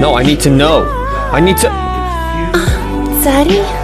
No, I need to know. I need to. Daddy?